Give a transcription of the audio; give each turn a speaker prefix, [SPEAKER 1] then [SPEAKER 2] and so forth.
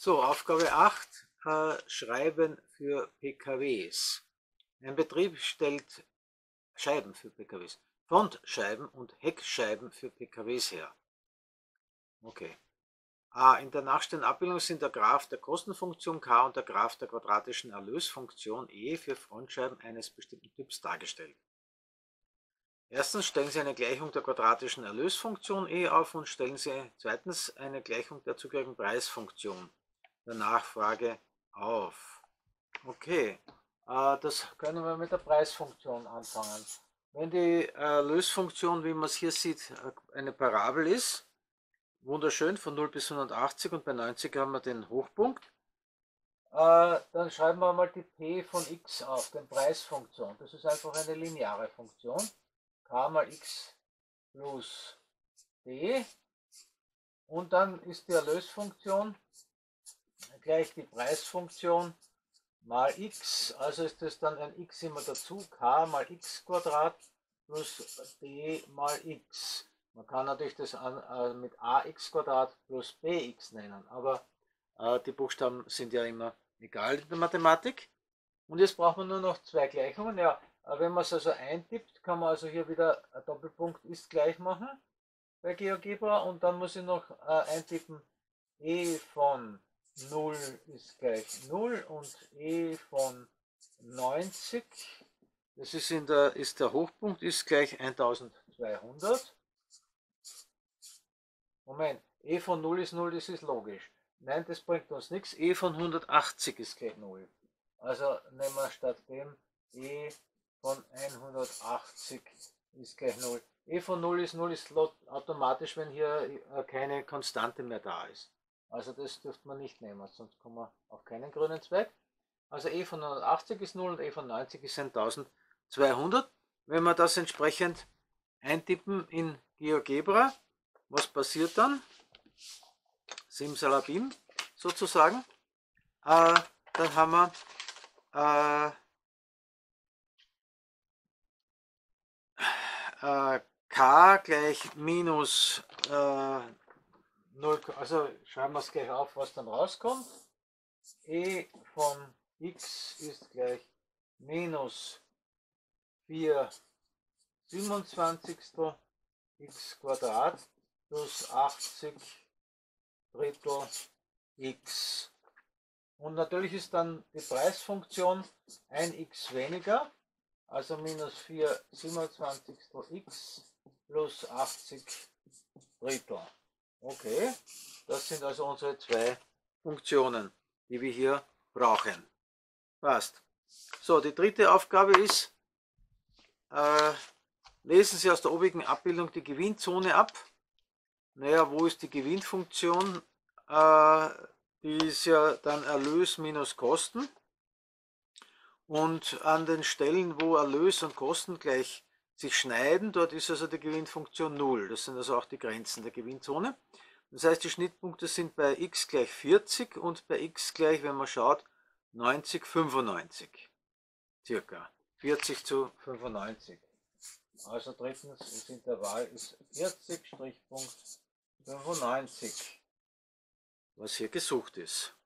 [SPEAKER 1] So, Aufgabe 8, äh, Schreiben für PKWs. Ein Betrieb stellt Scheiben für PKWs, Frontscheiben und Heckscheiben für PKWs her. Okay. A. In der nachstehenden Abbildung sind der Graph der Kostenfunktion K und der Graph der quadratischen Erlösfunktion E für Frontscheiben eines bestimmten Typs dargestellt. Erstens stellen Sie eine Gleichung der quadratischen Erlösfunktion E auf und stellen Sie zweitens eine Gleichung der zugehörigen Preisfunktion der Nachfrage auf. Okay, äh, das können wir mit der Preisfunktion anfangen. Wenn die äh, Lösfunktion, wie man es hier sieht, äh, eine Parabel ist, wunderschön von 0 bis 180 und bei 90 haben wir den Hochpunkt, dann schreiben wir mal die p von x auf, den Preisfunktion. Das ist einfach eine lineare Funktion. k mal x plus d. Und dann ist die Erlösfunktion gleich die Preisfunktion mal x, also ist das dann ein x immer dazu, k mal x Quadrat plus d mal x. Man kann natürlich das an, äh, mit ax Quadrat plus bx nennen, aber äh, die Buchstaben sind ja immer egal in der Mathematik. Und jetzt braucht man nur noch zwei Gleichungen. Ja, äh, wenn man es also eintippt, kann man also hier wieder Doppelpunkt ist gleich machen bei GeoGebra und dann muss ich noch äh, eintippen e von 0 ist gleich 0 und e von 90, das ist, in der, ist der Hochpunkt, ist gleich 1200. Moment, e von 0 ist 0, das ist logisch. Nein, das bringt uns nichts. e von 180 ist gleich 0. Also nehmen wir statt dem e von 180 ist gleich 0. e von 0 ist 0 ist automatisch, wenn hier keine Konstante mehr da ist. Also das dürfte man nicht nehmen, sonst kommen wir auf keinen grünen Zweig. Also E von 180 ist 0 und E von 90 ist 1200. Wenn wir das entsprechend eintippen in GeoGebra, was passiert dann? Simsalabim sozusagen. Äh, dann haben wir äh, äh, k gleich minus äh, 0, also schreiben wir es gleich auf, was dann rauskommt. e von x ist gleich minus 4 27. x Quadrat plus 80 Drittel x. Und natürlich ist dann die Preisfunktion ein x weniger, also minus 4 27. x plus 80 Drittel. Okay, das sind also unsere zwei Funktionen, die wir hier brauchen. Passt. So, die dritte Aufgabe ist, äh, lesen Sie aus der obigen Abbildung die Gewinnzone ab. Naja, wo ist die Gewinnfunktion? Äh, die ist ja dann Erlös minus Kosten. Und an den Stellen, wo Erlös und Kosten gleich sich schneiden, dort ist also die Gewinnfunktion 0. Das sind also auch die Grenzen der Gewinnzone. Das heißt, die Schnittpunkte sind bei x gleich 40 und bei x gleich, wenn man schaut, 90, 95. Circa. 40 zu 95. Also drittens, das Intervall ist 40, Strichpunkt 95, was hier gesucht ist.